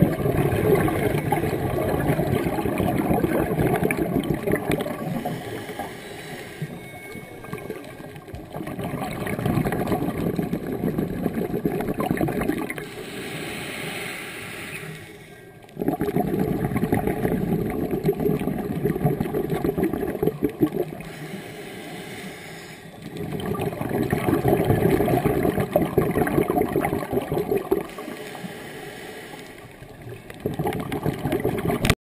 何?